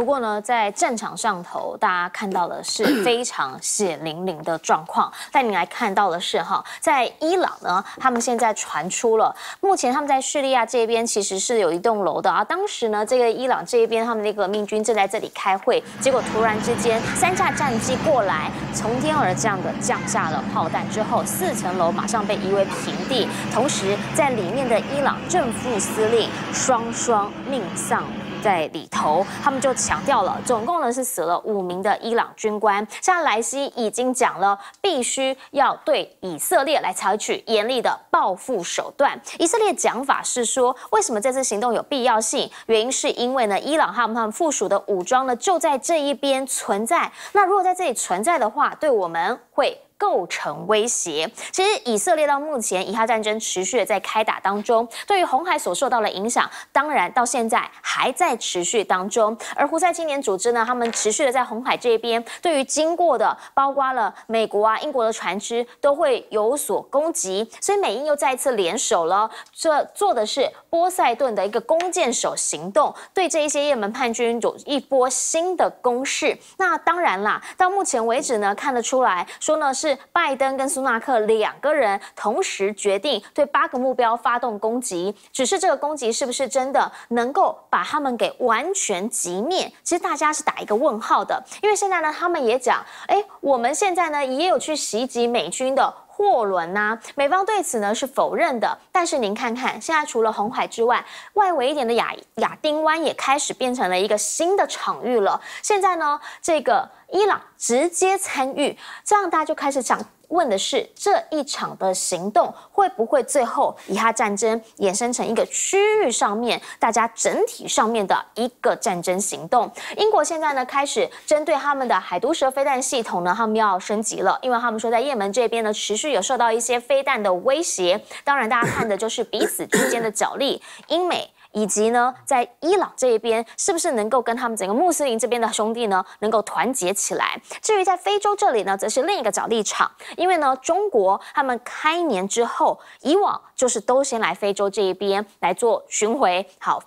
不过呢，在战场上头，大家看到的是 非常血淋淋的状况。带你来看到的是哈，在伊朗呢，他们现在传出了，目前他们在叙利亚这边其实是有一栋楼的啊。当时呢，这个伊朗这一边他们的革命军正在这里开会，结果突然之间三架战机过来，从天而降的降下了炮弹之后，四层楼马上被夷为平地，同时在里面的伊朗正副司令双双命丧。在里头，他们就强调了，总共呢是死了五名的伊朗军官。像莱西已经讲了，必须要对以色列来采取严厉的报复手段。以色列讲法是说，为什么这次行动有必要性？原因是因为呢，伊朗他们他们附属的武装呢就在这一边存在。那如果在这里存在的话，对我们会。构成威胁。其实以色列到目前以哈战争持续的在开打当中，对于红海所受到的影响，当然到现在还在持续当中。而胡塞青年组织呢，他们持续的在红海这边，对于经过的包括了美国啊、英国的船只，都会有所攻击。所以美英又再一次联手了，这做的是波塞顿的一个弓箭手行动，对这一些也门叛军有一波新的攻势。那当然啦，到目前为止呢，看得出来说呢是。拜登跟苏纳克两个人同时决定对八个目标发动攻击，只是这个攻击是不是真的能够把他们给完全击灭？其实大家是打一个问号的，因为现在呢，他们也讲，哎，我们现在呢也有去袭击美军的货轮呐，美方对此呢是否认的。但是您看看，现在除了红海之外，外围一点的亚亚丁湾也开始变成了一个新的场域了。现在呢，这个。伊朗直接参与，这样大家就开始想问的是，这一场的行动会不会最后以哈战争衍生成一个区域上面大家整体上面的一个战争行动？英国现在呢开始针对他们的海毒蛇飞弹系统呢，他们要升级了，因为他们说在也门这边呢持续有受到一些飞弹的威胁。当然，大家看的就是彼此之间的角力，英美。以及呢，在伊朗这一边，是不是能够跟他们整个穆斯林这边的兄弟呢，能够团结起来？至于在非洲这里呢，则是另一个角力场，因为呢，中国他们开年之后，以往就是都先来非洲这一边来做巡回，好。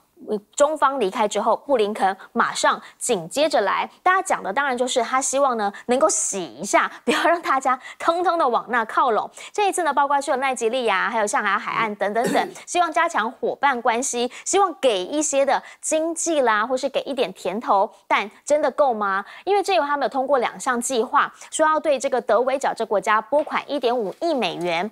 中方离开之后，布林肯马上紧接着来。大家讲的当然就是他希望呢能够洗一下，不要让大家通通的往那靠拢。这一次呢，包括去了奈及利亚，还有象牙海岸等等等，希望加强伙伴关系，希望给一些的经济啦，或是给一点甜头。但真的够吗？因为这回他们有通过两项计划，说要对这个德维角这国家拨款一点五亿美元。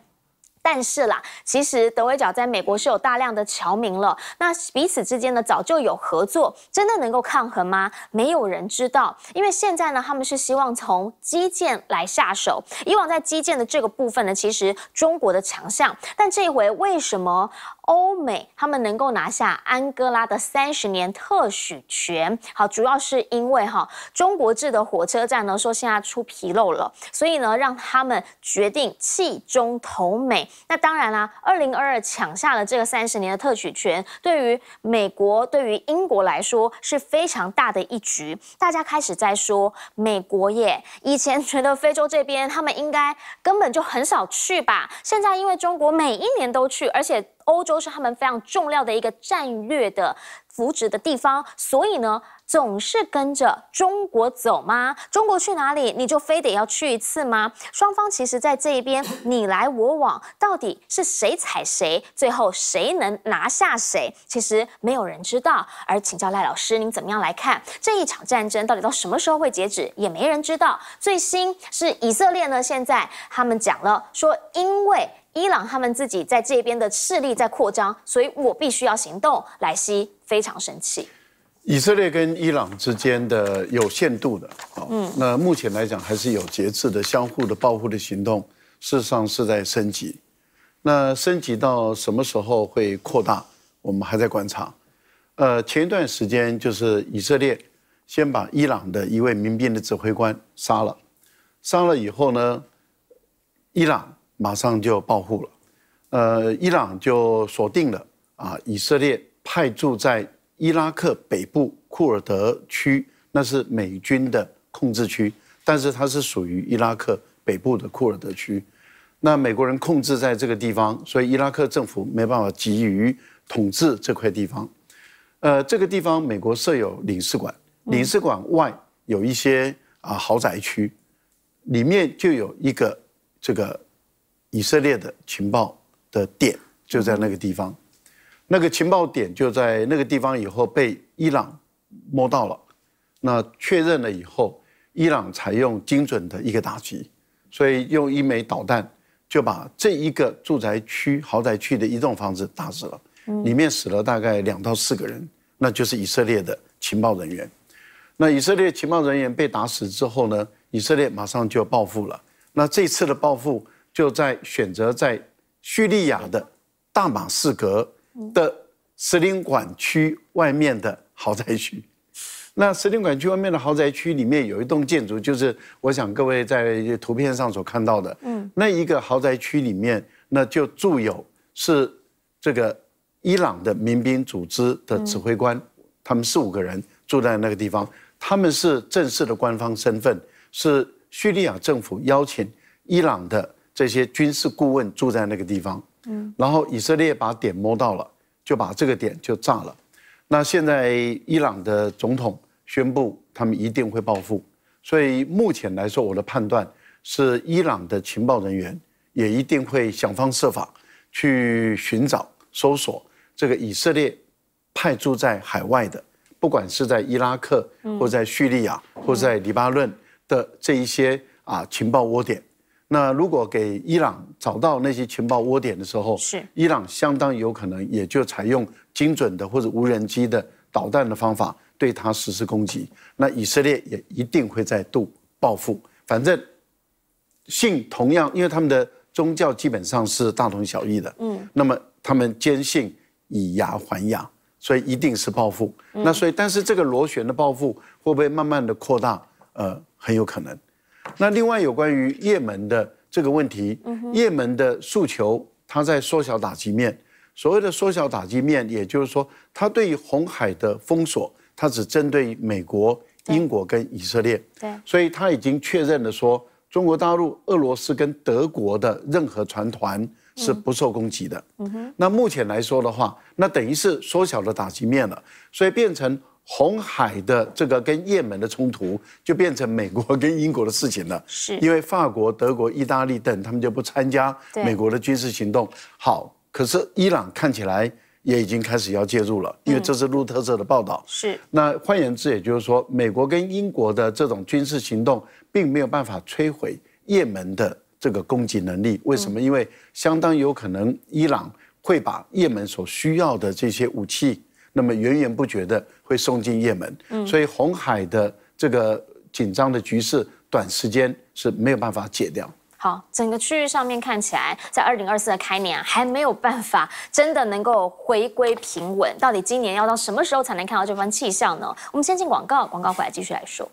但是啦，其实德维角在美国是有大量的侨民了，那彼此之间呢早就有合作，真的能够抗衡吗？没有人知道，因为现在呢，他们是希望从基建来下手。以往在基建的这个部分呢，其实中国的强项，但这一回为什么？欧美他们能够拿下安哥拉的三十年特许权，好，主要是因为哈中国制的火车站呢说现在出纰漏了，所以呢让他们决定弃中投美。那当然啦，二零二二抢下了这个三十年的特许权，对于美国、对于英国来说是非常大的一局。大家开始在说美国耶，以前觉得非洲这边他们应该根本就很少去吧，现在因为中国每一年都去，而且。欧洲是他们非常重要的一个战略的扶植的地方，所以呢，总是跟着中国走吗？中国去哪里，你就非得要去一次吗？双方其实在这一边你来我往，到底是谁踩谁？最后谁能拿下谁？其实没有人知道。而请教赖老师，您怎么样来看这一场战争到底到什么时候会截止？也没人知道。最新是以色列呢，现在他们讲了说，因为。伊朗他们自己在这边的势力在扩张，所以我必须要行动。莱西非常生气。以色列跟伊朗之间的有限度的，嗯，那目前来讲还是有节制的相互的报复的行动，事实上是在升级。那升级到什么时候会扩大，我们还在观察。呃，前一段时间就是以色列先把伊朗的一位民兵的指挥官杀了，杀了以后呢，伊朗。马上就报复了，呃，伊朗就锁定了啊，以色列派驻在伊拉克北部库尔德区，那是美军的控制区，但是它是属于伊拉克北部的库尔德区，那美国人控制在这个地方，所以伊拉克政府没办法急于统治这块地方，呃，这个地方美国设有领事馆，领事馆外有一些啊豪宅区，里面就有一个这个以色列的情报的点，就在那个地方。那个情报点就在那个地方以后被伊朗摸到了，那确认了以后，伊朗采用精准的一个打击，所以用一枚导弹就把这一个住宅区豪宅区的一栋房子打死了，里面死了大概两到四个人，那就是以色列的情报人员。那以色列情报人员被打死之后呢，以色列马上就报复了。那这次的报复就在选择在叙利亚的大马士革。的使领馆区外面的豪宅区，那使领馆区外面的豪宅区里面有一栋建筑，就是我想各位在图片上所看到的，嗯，那一个豪宅区里面，那就住有是这个伊朗的民兵组织的指挥官，他们四五个人住在那个地方，他们是正式的官方身份，是叙利亚政府邀请伊朗的这些军事顾问住在那个地方。嗯，然后以色列把点摸到了，就把这个点就炸了。那现在伊朗的总统宣布，他们一定会报复。所以目前来说，我的判断是，伊朗的情报人员也一定会想方设法去寻找、搜索这个以色列派驻在海外的，不管是在伊拉克或在叙利亚或在黎巴嫩的这一些啊情报窝点。那如果给伊朗找到那些情报窝点的时候，是伊朗相当有可能也就采用精准的或者无人机的导弹的方法对它实施攻击。那以色列也一定会再度报复。反正信同样，因为他们的宗教基本上是大同小异的，嗯，那么他们坚信以牙还牙，所以一定是报复。那所以，但是这个螺旋的报复会不会慢慢的扩大？呃，很有可能。那另外有关于也门的这个问题，也门的诉求，它在缩小打击面。所谓的缩小打击面，也就是说，它对于红海的封锁，它只针对美国、英国跟以色列。对，所以他已经确认了说，中国大陆、俄罗斯跟德国的任何船团是不受攻击的。嗯哼。那目前来说的话，那等于是缩小了打击面了，所以变成。红海的这个跟也门的冲突，就变成美国跟英国的事情了。是，因为法国、德国、意大利等他们就不参加美国的军事行动。好，可是伊朗看起来也已经开始要介入了，因为这是路特社的报道。是，那换言之，也就是说，美国跟英国的这种军事行动，并没有办法摧毁也门的这个攻击能力。为什么？因为相当有可能伊朗会把也门所需要的这些武器。那么源源不绝的会送进也门，所以红海的这个紧张的局势，短时间是没有办法解掉。好，整个区域上面看起来，在二零二四的开年啊还没有办法真的能够回归平稳。到底今年要到什么时候才能看到这番气象呢？我们先进广告，广告回来继续来说。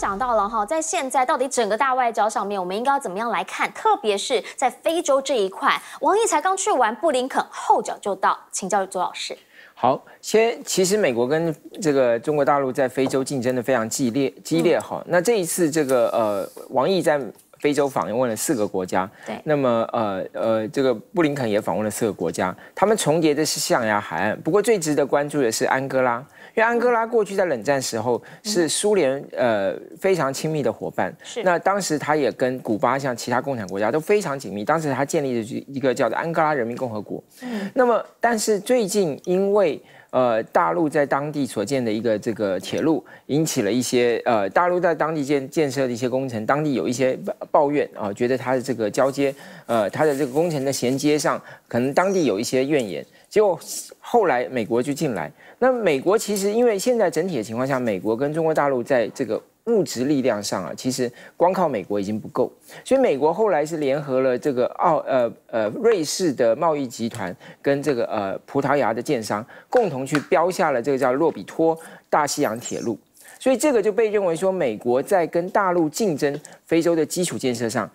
讲到了哈，在现在到底整个大外交上面，我们应该要怎么样来看？特别是在非洲这一块，王毅才刚去完布林肯，后脚就到，请教周老师。好，先其实美国跟这个中国大陆在非洲竞争的非常激烈，激烈哈。那这一次这个呃，王毅在非洲访问了四个国家，对。那么呃呃，这个布林肯也访问了四个国家，他们重叠的是象牙海岸，不过最值得关注的是安哥拉。因为安哥拉过去在冷战时候是苏联呃非常亲密的伙伴，是那当时他也跟古巴像其他共产国家都非常紧密。当时他建立的一个叫做安哥拉人民共和国。嗯，那么但是最近因为呃大陆在当地所建的一个这个铁路，引起了一些呃大陆在当地建建设的一些工程，当地有一些抱怨啊，觉得它的这个交接呃它的这个工程的衔接上，可能当地有一些怨言。结果后来美国就进来。那美国其实因为现在整体的情况下，美国跟中国大陆在这个物质力量上啊，其实光靠美国已经不够，所以美国后来是联合了这个澳呃呃瑞士的贸易集团跟这个呃葡萄牙的建商，共同去标下了这个叫洛比托大西洋铁路，所以这个就被认为说美国在跟大陆竞争非洲的基础建设上。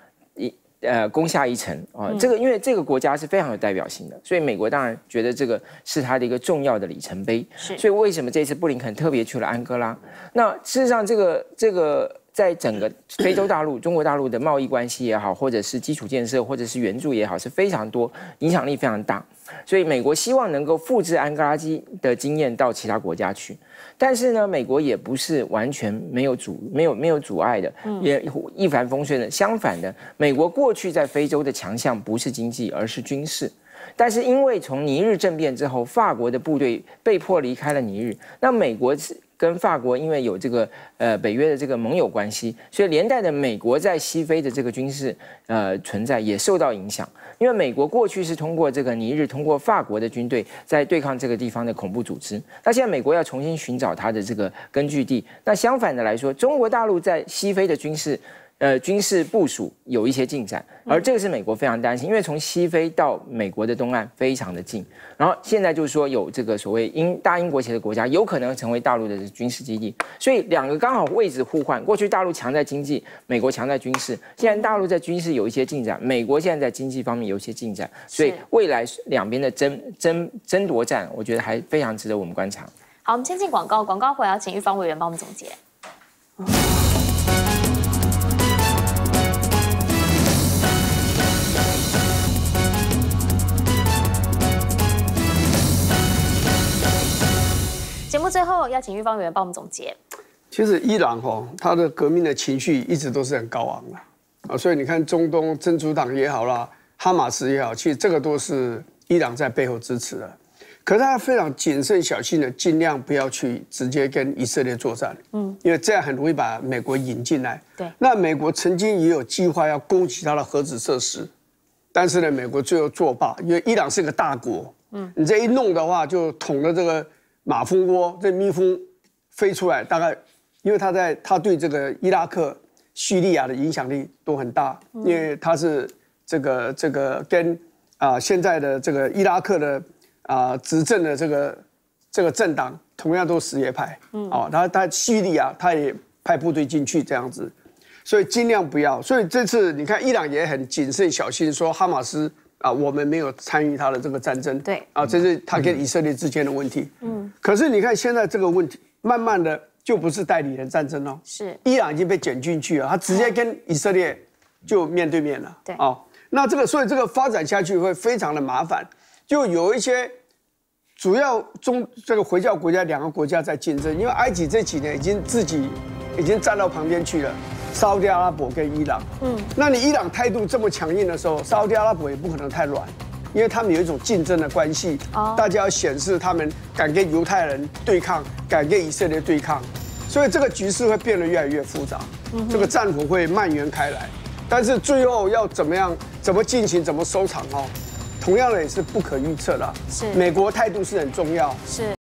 呃，攻下一城啊，这个因为这个国家是非常有代表性的，所以美国当然觉得这个是它的一个重要的里程碑。是，所以为什么这次布林肯特别去了安哥拉？那事实上，这个这个在整个非洲大陆、中国大陆的贸易关系也好，或者是基础建设，或者是援助也好，是非常多，影响力非常大。所以美国希望能够复制安哥拉基的经验到其他国家去。但是呢，美国也不是完全没有阻、没有没有阻碍的，也一帆风顺的。相反的，美国过去在非洲的强项不是经济，而是军事。但是因为从尼日政变之后，法国的部队被迫离开了尼日，那美国是。跟法国因为有这个呃北约的这个盟友关系，所以连带的美国在西非的这个军事呃存在也受到影响。因为美国过去是通过这个尼日，通过法国的军队在对抗这个地方的恐怖组织，那现在美国要重新寻找它的这个根据地。那相反的来说，中国大陆在西非的军事。呃，军事部署有一些进展，而这个是美国非常担心，因为从西非到美国的东岸非常的近，然后现在就是说有这个所谓英大英国协的国家有可能成为大陆的军事基地，所以两个刚好位置互换。过去大陆强在经济，美国强在军事，现在大陆在军事有一些进展，美国现在在经济方面有一些进展，所以未来两边的争争争夺战，我觉得还非常值得我们观察。好，我们先进广告，广告回来请玉芳委员帮我们总结。节目最后要请玉芳委员帮我们总结。其实伊朗哈，他的革命的情绪一直都是很高昂的啊，所以你看中东真主党也好啦，哈马斯也好，其实这个都是伊朗在背后支持的。可是他非常谨慎小心的，尽量不要去直接跟以色列作战，嗯，因为这样很容易把美国引进来。对，那美国曾经也有计划要攻击他的核子设施，但是呢，美国最后作罢，因为伊朗是个大国，嗯，你这一弄的话，就捅了这个。马蜂窝，这蜜蜂飞出来，大概因为他在他对这个伊拉克、叙利亚的影响力都很大，因为他是这个这个跟啊现在的这个伊拉克的啊执政的这个这个政党同样都是什叶派，嗯，哦，他他叙利亚他也派部队进去这样子，所以尽量不要。所以这次你看伊朗也很谨慎小心，说哈马斯。啊，我们没有参与他的这个战争，对，啊，这是他跟以色列之间的问题。嗯，可是你看现在这个问题，慢慢的就不是代理人战争了，是。伊朗已经被卷进去了，他直接跟以色列就面对面了。对，哦，那这个所以这个发展下去会非常的麻烦，就有一些主要中这个回教国家两个国家在竞争，因为埃及这几年已经自己已经站到旁边去了。沙特阿拉伯跟伊朗，嗯，那你伊朗态度这么强硬的时候，沙特阿拉伯也不可能太软，因为他们有一种竞争的关系，哦，大家要显示他们敢跟犹太人对抗，敢跟以色列对抗，所以这个局势会变得越来越复杂，这个战火会蔓延开来，但是最后要怎么样，怎么进行，怎么收场哦，同样的也是不可预测的。是，美国态度是很重要，是，